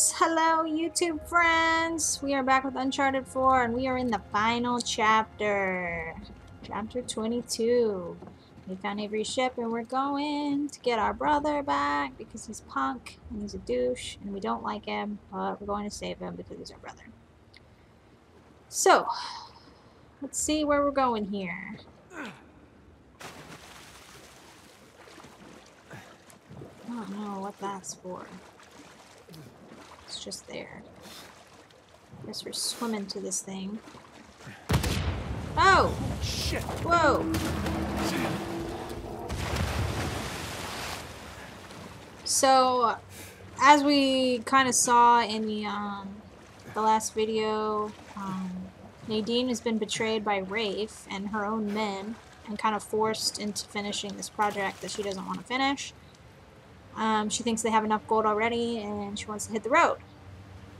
Yes, hello YouTube friends! We are back with Uncharted 4 and we are in the final chapter. Chapter 22. We found Avery's ship and we're going to get our brother back because he's punk and he's a douche and we don't like him, but we're going to save him because he's our brother. So, let's see where we're going here. I don't know what that's for. It's just there. Guess we're swimming to this thing. Oh! Shit! Whoa! So, as we kind of saw in the um, the last video, um, Nadine has been betrayed by Rafe and her own men, and kind of forced into finishing this project that she doesn't want to finish. Um, she thinks they have enough gold already, and she wants to hit the road.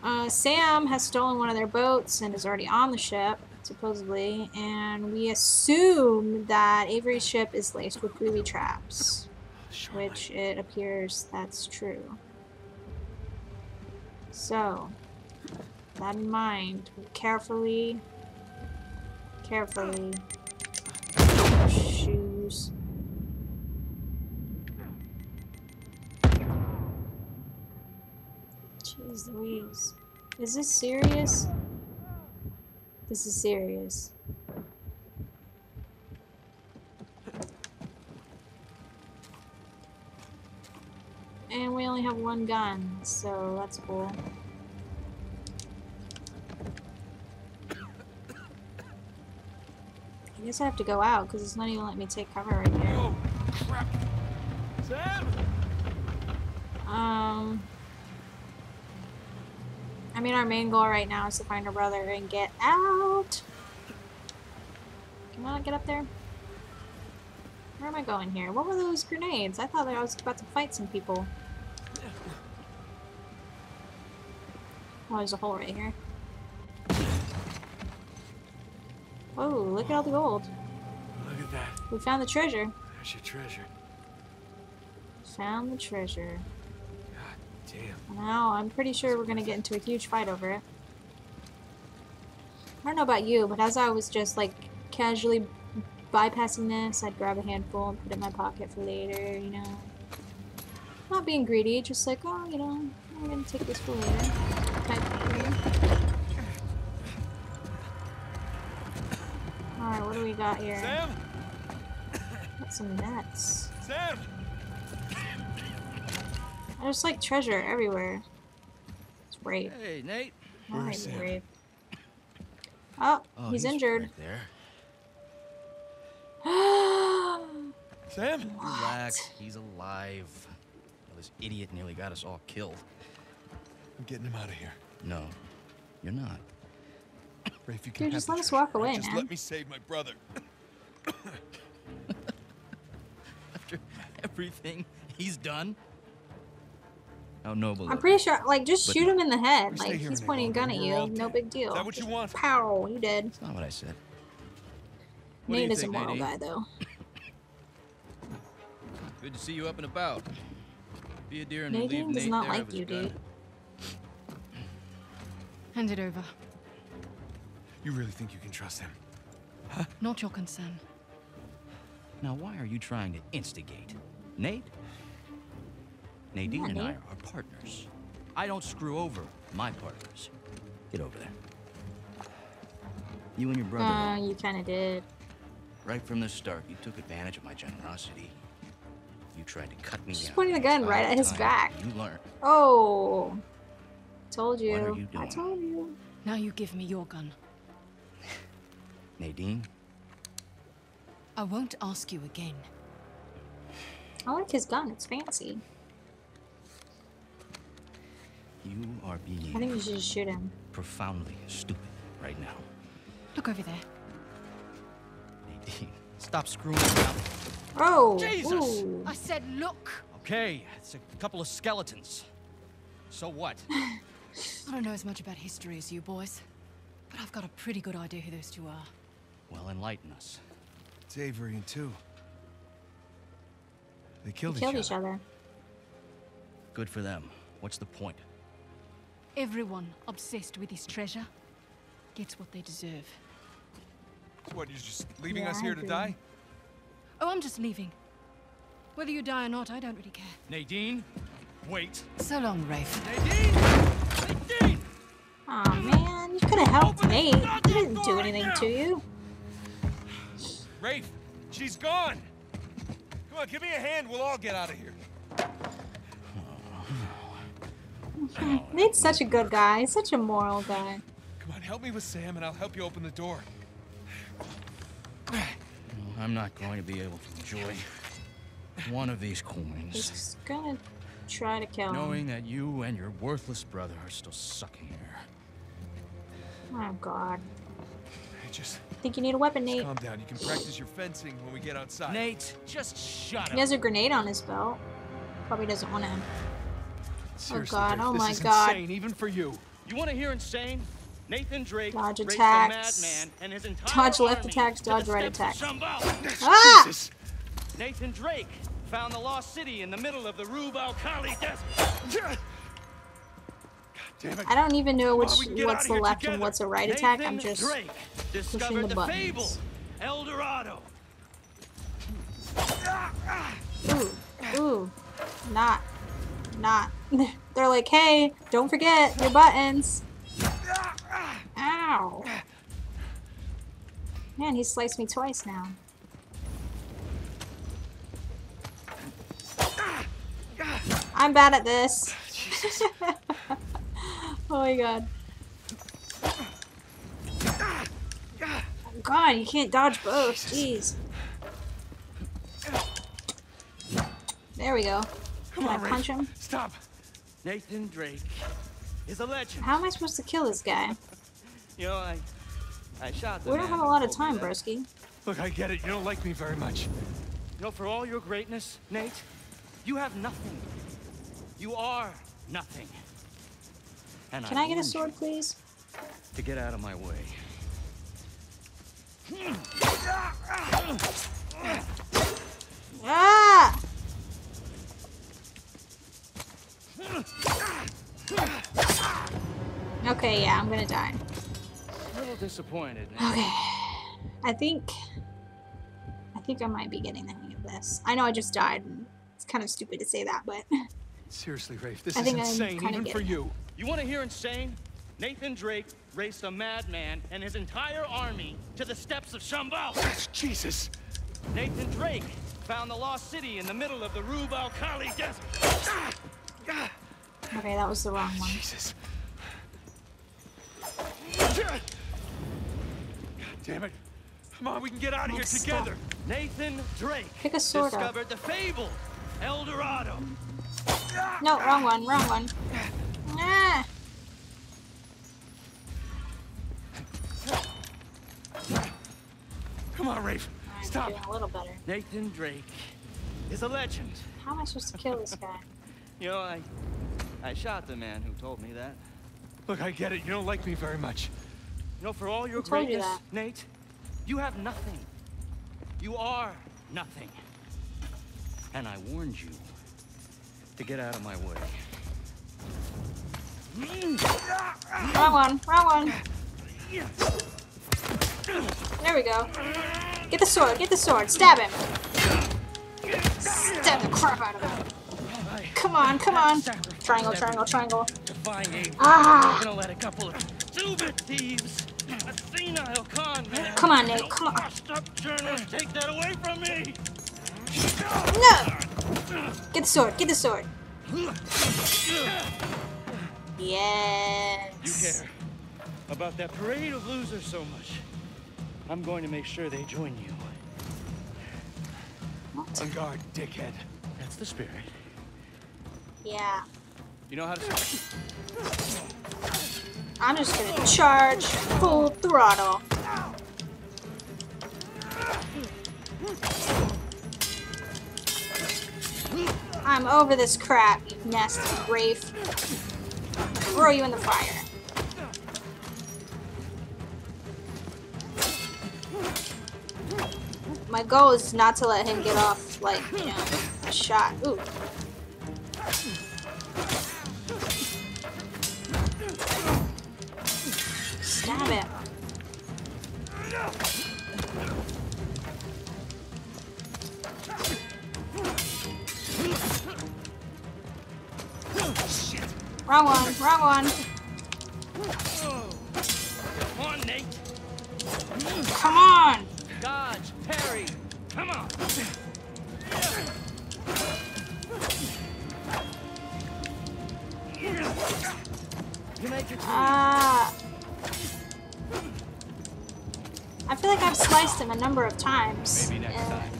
Uh, Sam has stolen one of their boats and is already on the ship, supposedly, and we assume that Avery's ship is laced with booby traps, which it appears that's true. So, that in mind, carefully, carefully, Is this serious? This is serious. And we only have one gun, so that's cool. I guess I have to go out because it's not even letting me take cover right here. Oh! Um, I mean, our main goal right now is to find our brother and get out. Can I not get up there? Where am I going here? What were those grenades? I thought I was about to fight some people. Oh, there's a hole right here. Whoa, look at all the gold. Look at that. We found the treasure. There's your treasure. Found the treasure. Damn. Now, I'm pretty sure we're gonna get into a huge fight over it. I don't know about you, but as I was just like casually bypassing this, I'd grab a handful and put it in my pocket for later, you know. Not being greedy, just like, oh, you know, I'm gonna take this for later. Alright, what do we got here? Sam! Got some nets. Sam! There's like treasure everywhere. It's Rafe. Hey, Nate. Why Where's Rafe? Oh, Oh, he's, injured. Right there. Sam! Relax. He's alive. Well, this idiot nearly got us all killed. I'm getting him out of here. No, you're not. Rafe, you can Dude, just let us walk all right? away, Just man. let me save my brother. After everything he's done. How noble. I'm pretty sure, like, just But shoot no. him in the head. Like, he's pointing a gun at longer, we're all you. No big deal. Is that what you want? Pow, you did. That's not what I said. What Nate you is a think, moral Nadine? guy, though. Good to see you up and about. Be a dear and leave Nadine does Nate not there like you, gun. dude. Hand it over. You really think you can trust him? Huh? Not your concern. Now, why are you trying to instigate? Nate? Nadine Yeah, and I are partners. I don't screw over my partners. Get over there. You and your brother, Uh, you kind of did. right from the start, you took advantage of my generosity. You tried to cut me Just down. pointing the gun right at his time. back. You learned. Oh. Told you. What are you I doing? told you. Now you give me your gun. Nadine, I won't ask you again. I like his gun. It's fancy. You are being I think you should just shoot him. profoundly stupid right now. Look over there. Nadine, stop screwing around. Oh. Jesus! Ooh. I said look! Okay, it's a couple of skeletons. So what? I don't know as much about history as you boys, but I've got a pretty good idea who those Tew are. Well, enlighten us. It's Avery and two. They killed, They killed each, each other. other. Good for them. What's the point? Everyone obsessed with this treasure gets what they deserve. What, you're just leaving Yeah, us here to die? Oh, I'm just leaving. Whether you die or not, I don't really care. Nadine, wait. So long, Rafe. Nadine! Nadine! Aw, man. You could have helped Open this Nate. He didn't do anything right to you. Rafe, she's gone. Come on, give me a hand. We'll all get out of here. Nate's such a good guy. He's such a moral guy. Come on, help me with Sam, and I'll help you open the door. I'm not going to be able to enjoy one of these coins, He's gonna try to kill him. knowing that you and your worthless brother are still sucking air. Oh, God. Hey, just, I think you need a weapon, Nate. calm down. You can practice your fencing when we get outside. Nate, just shut He up. has a grenade on his belt. Probably doesn't want to. Seriously, God, Rafe, oh this my is God. insane, even for you. You want to hear insane? Nathan Drake Dodge attacks. madman and his entire Dodge left attacks, dodge right attacks. Ah! Jesus. Nathan Drake found the lost city in the middle of the Rub al Khali desert. Damn it. I don't even know which on, we can get what's the left together. and what's a right attack. I'm just Drake discovered the the, buttons. fable El Dorado. ooh ooh, not not. They're like, hey, don't forget your buttons. Ow. Man, he sliced me twice now. I'm bad at this. oh my god. God, you can't dodge both. Jeez. There we go. Come Can I on, Rafe. punch him? Stop. Nathan Drake is a legend. How am I supposed to kill this guy? You know, I, I shot the We don't have a lot of time, that. broski. Look, I get it. You don't like me very much. You know, for all your greatness, Nate, you have nothing. You are nothing. And Can I get a sword, please? To get out of my way. Ah! Okay, yeah, I'm gonna die. A little disappointed. Nate. Okay. I think... I think I might be getting the hang of this. I know I just died, and it's kind of stupid to say that, but... Seriously, Rafe, this I is think I'm insane, kinda even for getting it. you. You want to hear insane? Nathan Drake raced a madman and his entire army to the steps of Shambhala. Jesus. Nathan Drake found the lost city in the middle of the Rub al Khali desert. Ah! Okay, that was the wrong one. Jesus. God damn it. Come on, we can get out of here Next together. Nathan Drake Pick a sword up. discovered the fable El Dorado. No, wrong one, wrong one. Ah! Come on, Rafe. I'm Stop. a little better. Nathan Drake is a legend. How am I supposed to kill this guy? You know, I I shot the man who told me that. Look, I get it. You don't like me very much. You know, for all your Who told you greatness. Nate, you have nothing. You are nothing. And I warned you to get out of my way. Wrong one, wrong one. There we go. Get the sword, get the sword, stab him. Stab the crap out of him. Come on, come on. Triangle, triangle, triangle. Ah. I'm gonna let a couple of stupid thieves, a senile con man, Come on, Nate, come on. washed-up journalist take that away from me. No! Get the sword, get the sword. Yes. You care about that parade of losers so much. I'm going to make sure they join you. On guard, dickhead. That's the spirit. Yeah. You know how to? I'm just gonna charge full throttle. I'm over this crap, you nasty Rafe. Throw you in the fire. My goal is not to let him get off, like, you know, a shot. Ooh. Wrong one, wrong one. Come on, Nate. Come on! Dodge, parry. Come on. You make it. Ah. I feel like I've sliced him a number of times. Maybe next time,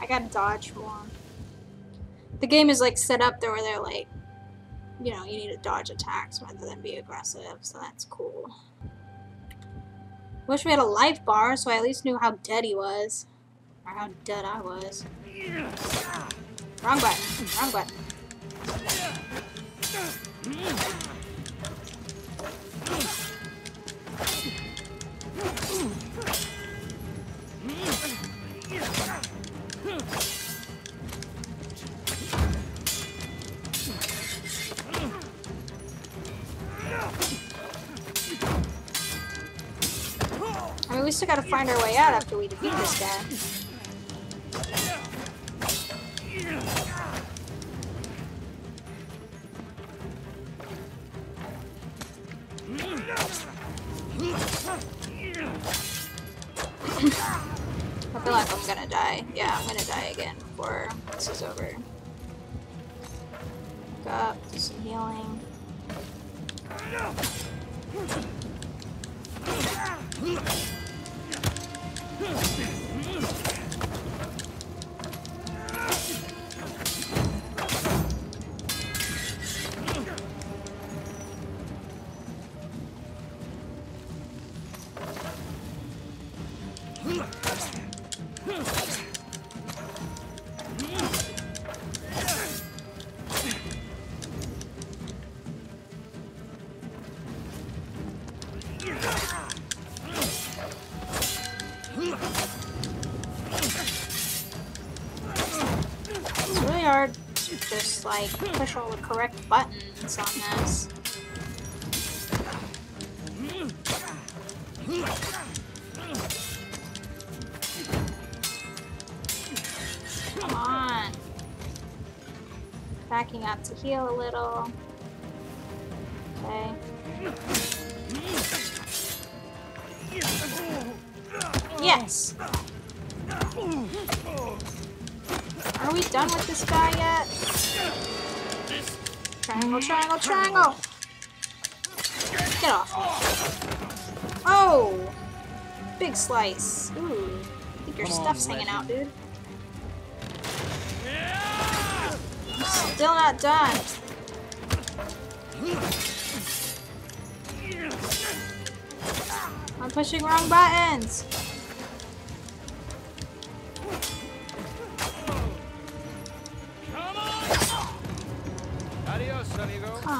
I gotta dodge for one. The game is like set up there where they're like, you know, you need to dodge attacks rather than be aggressive, so that's cool. Wish we had a life bar so I at least knew how dead he was. Or how dead I was. Wrong button. Wrong button. Still gotta find our way out after we defeat this guy. I feel like I'm gonna die. Yeah, I'm gonna die again before this is over. Look up, do some healing. It's really hard to just like push all the correct buttons on this. Come on. Backing up to heal a little. Okay. Yes! Done with this guy yet? Triangle, triangle, triangle! Get off. Oh! Big slice. Ooh. I think your Come on, stuff's hanging out, dude. Still not done. I'm pushing wrong buttons.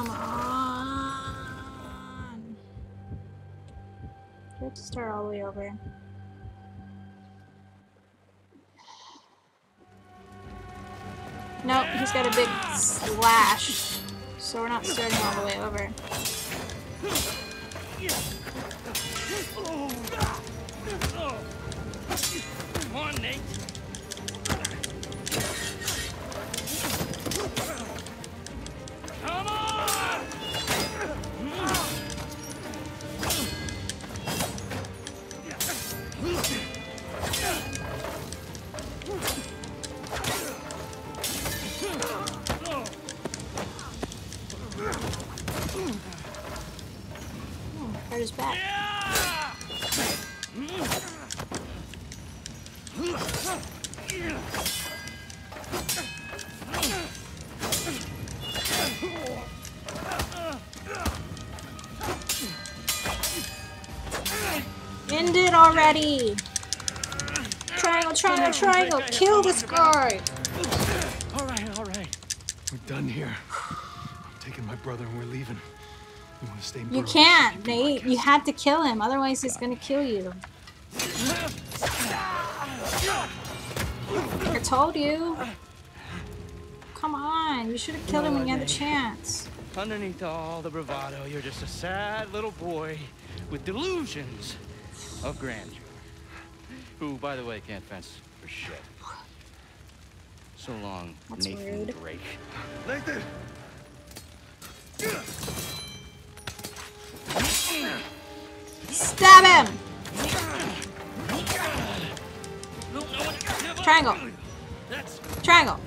Come on. Do I have to start all the way over? Nope, he's got a big slash. So we're not starting all the way over. Come on, Nate. Hurt his back. End it already! Triangle, triangle, triangle! Kill this guy! All right, all right. We're done here. I'm taking my brother and we're leaving. You want to stay You can't, Keep your Nate. You podcast. have to kill him, otherwise he's gonna kill you. I told you. Come on, you should have killed him when you had the chance. Underneath all the bravado, you're just a sad little boy with delusions of grandeur. Who, by the way, can't fence for shit. So long, That's Nathan rude. Drake. Nathan! Stab him! Triangle. Triangle.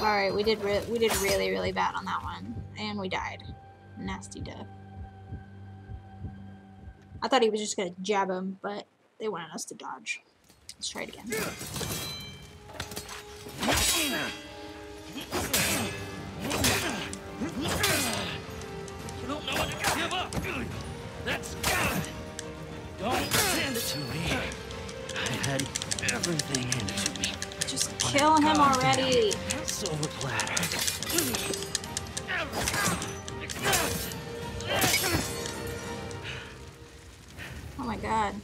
All right, we did we did really really bad on that one, and we died. Nasty death. I thought he was just gonna jab him, but they wanted us to dodge. Let's try it again. Give up. That's God. Don't hand it to me. I had everything handed to me. Just kill him already. Silver platter. Oh my god.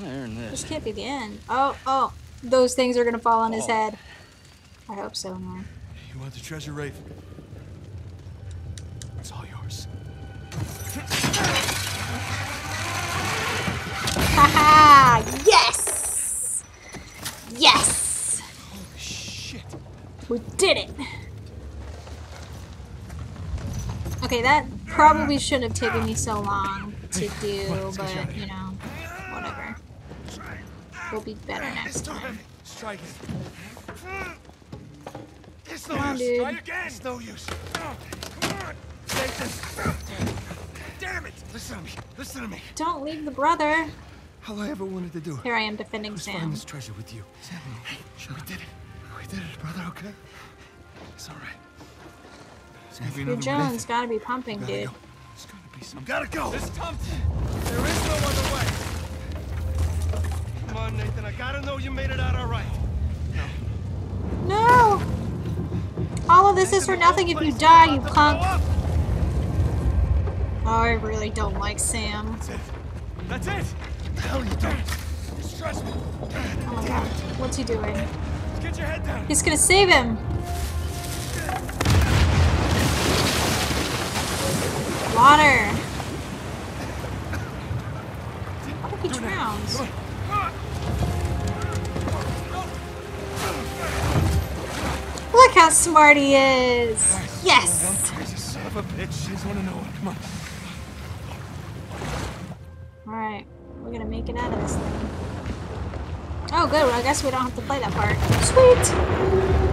I earned This this. can't be the end. Oh, oh. Those things are gonna fall on his oh. head. I hope so, anyway. You want the treasure, Rafe? Probably shouldn't have taken me so long to do, but, you know, whatever. We'll be better next time. Strike. It's no Come on, use. dude. Try again. It's no use. Come on. Nathan. Damn it. Listen to me. Listen to me. Don't leave the brother! All I ever wanted to do Here I am defending was Sam. find this treasure with you. Sam, hey, sure. we did it. We did it, brother, okay? It's all right. There's Your another Jones gotta be pumping, Gotta dude. go. There's gonna be some. Gotta go. This Thompson, there is no other way. Come on, Nathan. I gotta know you made it out all right. No! All of this is for nothing if you die, you punk. Oh, I really don't like Sam. That's it. That's it. What the hell you doing? Just trust me. Oh my god. What's he doing? Get your head down. He's gonna save him! Water! What if he drowns? Look how smart he is! Yes! Crazy son of a bitch. I just want to know it. Come. Alright, we're gonna make it out of this thing. Oh good, well I guess we don't have to play that part. Sweet!